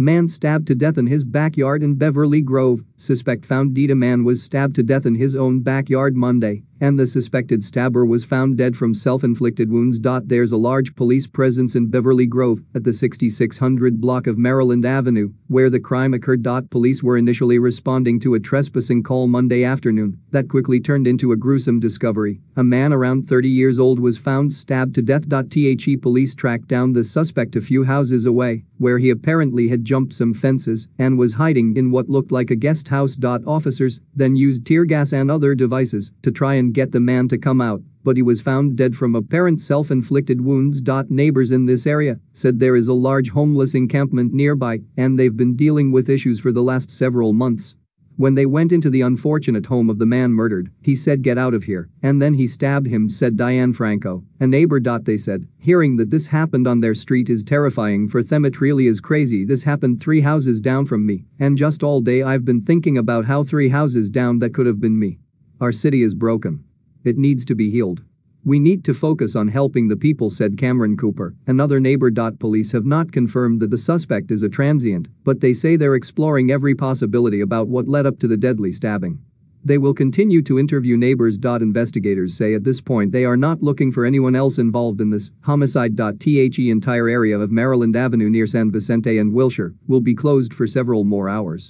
Man stabbed to death in his backyard in Beverly Grove. Suspect found dead. A man was stabbed to death in his own backyard Monday, and the suspected stabber was found dead from self-inflicted wounds. There's a large police presence in Beverly Grove at the 6600 block of Maryland Avenue, where the crime occurred. Police were initially responding to a trespassing call Monday afternoon that quickly turned into a gruesome discovery. A man around 30 years old was found stabbed to death. The police tracked down the suspect a few houses away, where he apparently had jumped some fences and was hiding in what looked like a guest house. Officers then used tear gas and other devices to try and get the man to come out, but he was found dead from apparent self-inflicted wounds. Neighbors in this area said there is a large homeless encampment nearby and they've been dealing with issues for the last several months. When they went into the unfortunate home of the man murdered, he said get out of here, and then he stabbed him said Diane Franco, a neighbor. They said, hearing that this happened on their street is terrifying for them it really is crazy this happened three houses down from me, and just all day I've been thinking about how three houses down that could have been me. Our city is broken. It needs to be healed. We need to focus on helping the people said Cameron Cooper, another neighbor. Police have not confirmed that the suspect is a transient, but they say they're exploring every possibility about what led up to the deadly stabbing. They will continue to interview neighbors. Investigators say at this point they are not looking for anyone else involved in this homicide. The entire area of Maryland Avenue near San Vicente and Wilshire will be closed for several more hours.